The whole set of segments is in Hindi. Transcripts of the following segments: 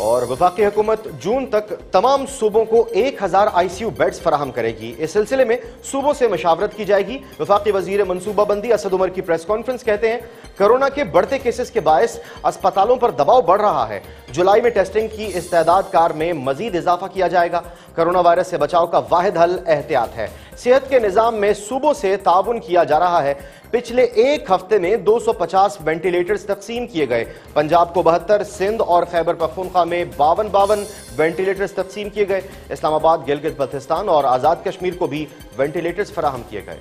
और वफाकी हुकूमत जून तक तमाम सूबों को एक हज़ार आई सी यू बेड्स फराहम करेगी। इस सिलसिले में सूबों से मशावरत की जाएगी। वफाकी वज़ीर मनसूबाबंदी असद उमर की प्रेस कॉन्फ्रेंस कहते हैं, कोरोना के बढ़ते केसेस के बायस अस्पतालों पर दबाव बढ़ रहा है। जुलाई में टेस्टिंग की इस्तेदाद कार में मजीद इजाफा किया जाएगा। कोरोना वायरस से बचाव का वाहिद हल एहतियात है। सेहत के निज़ाम में सूबों से ताउन किया जा रहा है। पिछले एक हफ़्ते में 250 वेंटिलेटर्स तकसीम किए गए। पंजाब को बहत्तर, सिंध और खैबर पख्तूनख्वा में बावन बावन वेंटिलेटर्स तकसीम किए गए। इस्लामाबाद, गिलगित, बल्तिस्तान और आज़ाद कश्मीर को भी वेंटिलेटर्स फराहम किए गए।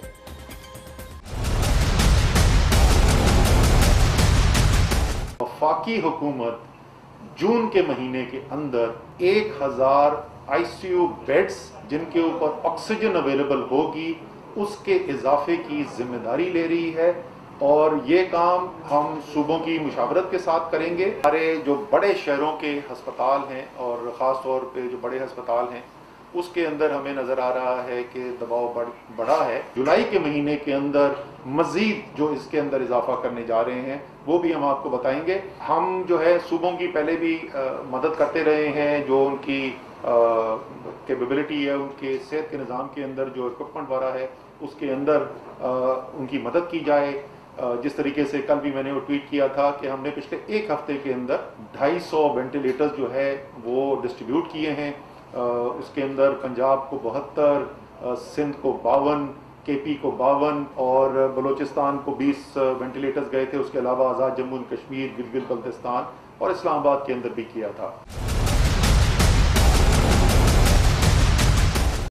वफाकी हुकूमत जून के महीने के अंदर एक हज़ार आईसीयू बेड्स जिनके ऊपर ऑक्सीजन अवेलेबल होगी उसके इजाफे की ज़िम्मेदारी ले रही है। और ये काम हम सूबों की मुशावरत के साथ करेंगे। हमारे जो बड़े शहरों के अस्पताल हैं और ख़ास तौर पे जो बड़े अस्पताल हैं उसके अंदर हमें नज़र आ रहा है कि दबाव बढ़ बढ़ा है। जुलाई के महीने के अंदर मजीद जो इसके अंदर इजाफा करने जा रहे हैं वो भी हम आपको बताएँगे। हम जो है सूबों की पहले भी आ, मदद करते रहे हैं जो उनकी कैपेबिलिटी है उनके सेहत के निज़ाम के अंदर जो इक्विपमेंट वाला है उसके अंदर आ, उनकी मदद की जाए। आ, जिस तरीके से कल भी मैंने वो ट्वीट किया था कि हमने पिछले एक हफ़्ते के अंदर 250 वेंटिलेटर्स जो है वो डिस्ट्रीब्यूट किए हैं। उसके अंदर पंजाब को बहत्तर सिंध को बावन केपी को बावन और बलूचिस्तान को 20 वेंटिलेटर्स गए थे। उसके अलावा आज़ाद जम्मू कश्मीर गिलगित बल्तिस्तान और इस्लामाबाद के अंदर भी किया था।